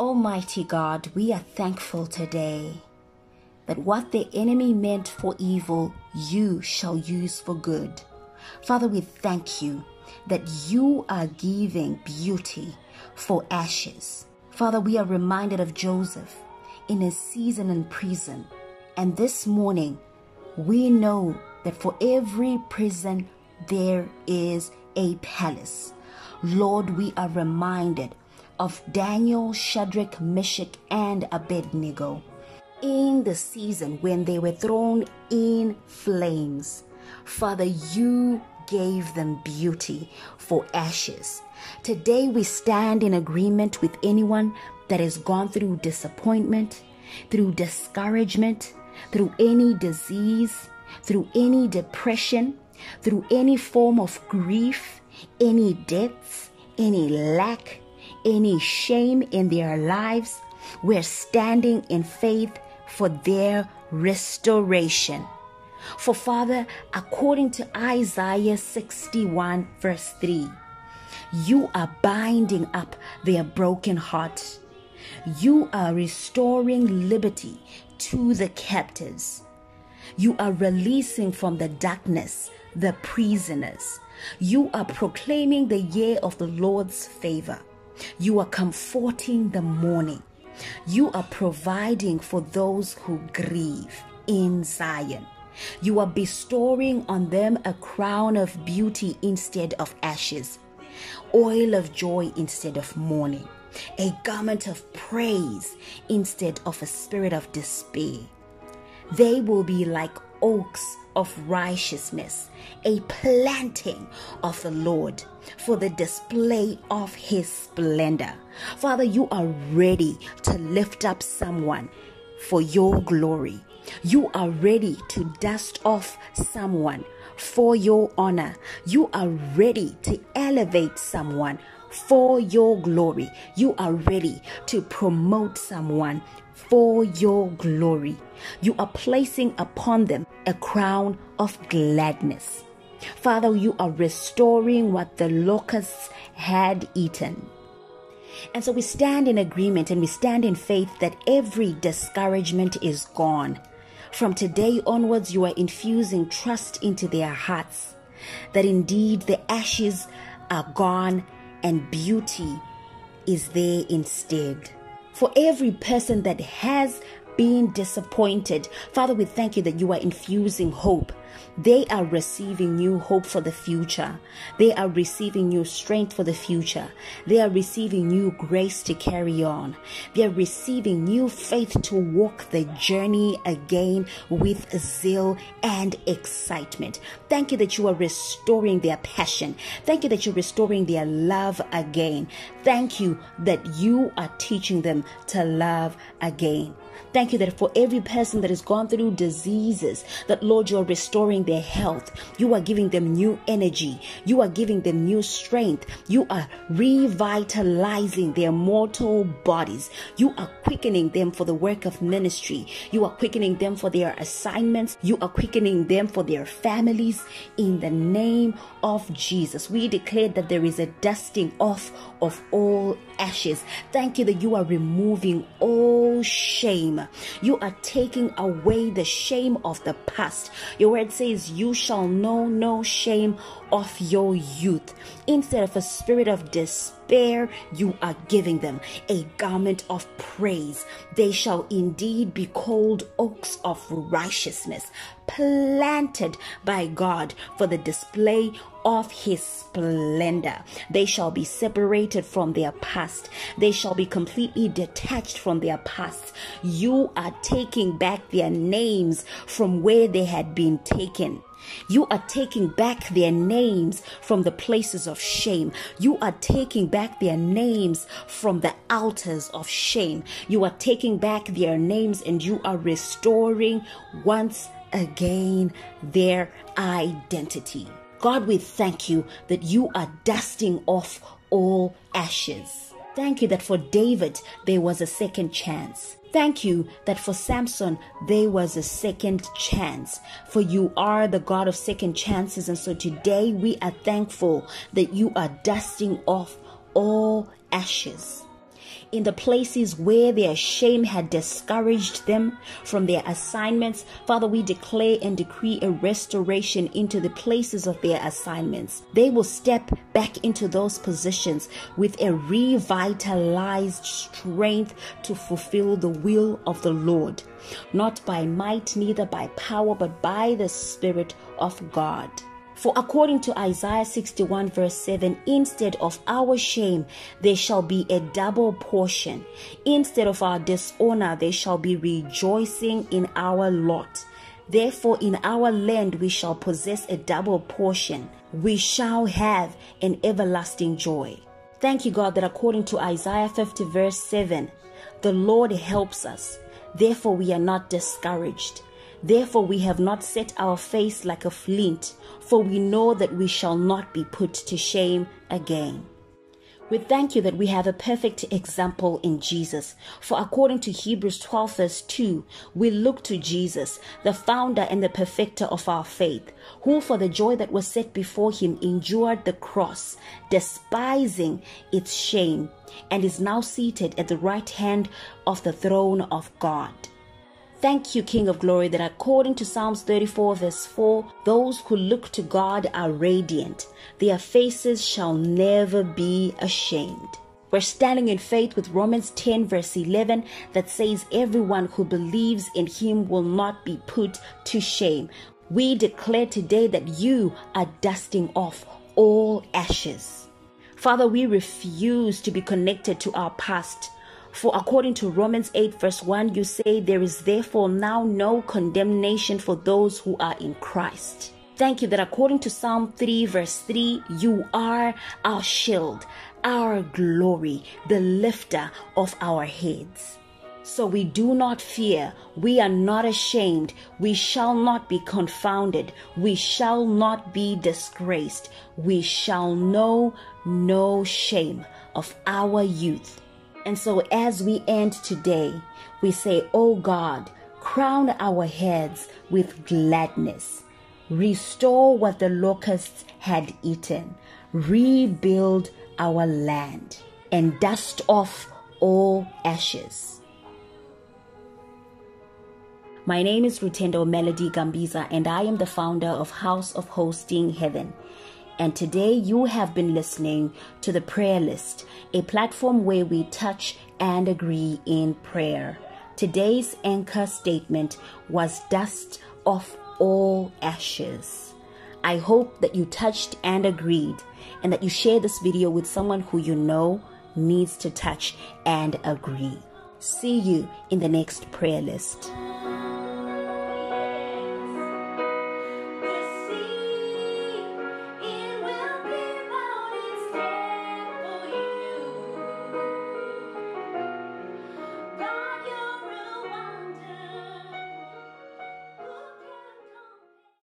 Almighty God, we are thankful today that what the enemy meant for evil, you shall use for good. Father, we thank you that you are giving beauty for ashes. Father, we are reminded of Joseph in his season in prison. And this morning, we know that for every prison, there is a palace. Lord, we are reminded of Daniel, Shadrach, Meshach, and Abednego in the season when they were thrown in flames. Father, you gave them beauty for ashes. Today we stand in agreement with anyone that has gone through disappointment, through discouragement, through any disease, through any depression, through any form of grief, any debts, any lack, any shame in their lives. We're standing in faith for their restoration. For Father, according to Isaiah 61, verse 3, you are binding up their broken heart. You are restoring liberty to the captives. You are releasing from the darkness the prisoners. You are proclaiming the year of the Lord's favor. You are comforting the mourning. You are providing for those who grieve in Zion. You are bestowing on them a crown of beauty instead of ashes, oil of joy instead of mourning, a garment of praise instead of a spirit of despair. They will be like oaks of righteousness, a planting of the Lord for the display of his splendor. Father, you are ready to lift up someone for your glory. You are ready to dust off someone for your honor. You are ready to elevate someone for your glory. You are ready to promote someone for your glory. You are placing upon them a crown of gladness. Father, you are restoring what the locusts had eaten. And so we stand in agreement and we stand in faith that every discouragement is gone. From today onwards, you are infusing trust into their hearts that indeed the ashes are gone and beauty is there instead. For every person that has been disappointed, Father, we thank you that you are infusing hope they are receiving new hope for the future. They are receiving new strength for the future. They are receiving new grace to carry on. They are receiving new faith to walk the journey again with zeal and excitement. Thank you that you are restoring their passion. Thank you that you're restoring their love again. Thank you that you are teaching them to love again. Thank you that for every person that has gone through diseases, that Lord, you're restoring their health. You are giving them new energy. You are giving them new strength. You are revitalizing their mortal bodies. You are quickening them for the work of ministry. You are quickening them for their assignments. You are quickening them for their families. In the name of Jesus, we declare that there is a dusting off of all ashes. Thank you that you are removing all shame. You are taking away the shame of the past. Your word says, You shall know no shame of your youth. Instead of a spirit of despair, you are giving them a garment of praise. They shall indeed be called oaks of righteousness, planted by God for the display of his splendor. They shall be separated from their past. They shall be completely detached from their past. You are taking back their names from where they had been taken. You are taking back their names from the places of shame. You are taking back their names from the altars of shame. You are taking back their names and you are restoring once again their identity. God, we thank you that you are dusting off all ashes. Thank you that for David there was a second chance. Thank you that for Samson there was a second chance. For you are the God of second chances. And so today we are thankful that you are dusting off all ashes. In the places where their shame had discouraged them from their assignments. Father, we declare and decree a restoration into the places of their assignments. They will step back into those positions with a revitalized strength to fulfill the will of the Lord, not by might, neither by power, but by the Spirit of God. For according to Isaiah 61, verse 7, instead of our shame, there shall be a double portion. Instead of our dishonor, there shall be rejoicing in our lot. Therefore, in our land we shall possess a double portion. We shall have an everlasting joy. Thank you, God, that according to Isaiah 50, verse 7, the Lord helps us. Therefore, we are not discouraged. Therefore, we have not set our face like a flint, for we know that we shall not be put to shame again. We thank you that we have a perfect example in Jesus. For according to Hebrews 12, verse 2, we look to Jesus, the founder and the perfecter of our faith, who for the joy that was set before him endured the cross, despising its shame, and is now seated at the right hand of the throne of God. Thank you, King of Glory, that according to Psalms 34, verse 4, those who look to God are radiant. Their faces shall never be ashamed. We're standing in faith with Romans 10, verse 11, that says, Everyone who believes in him will not be put to shame. We declare today that you are dusting off all ashes. Father, we refuse to be connected to our past for according to Romans 8, verse 1, you say, There is therefore now no condemnation for those who are in Christ. Thank you that according to Psalm 3, verse 3, you are our shield, our glory, the lifter of our heads. So we do not fear, we are not ashamed, we shall not be confounded, we shall not be disgraced, we shall know no shame of our youth and so as we end today, we say, Oh God, crown our heads with gladness. Restore what the locusts had eaten. Rebuild our land and dust off all ashes. My name is Rutendo Melody Gambiza, and I am the founder of House of Hosting Heaven. And today you have been listening to the Prayer List, a platform where we touch and agree in prayer. Today's anchor statement was dust of all ashes. I hope that you touched and agreed and that you share this video with someone who you know needs to touch and agree. See you in the next prayer list.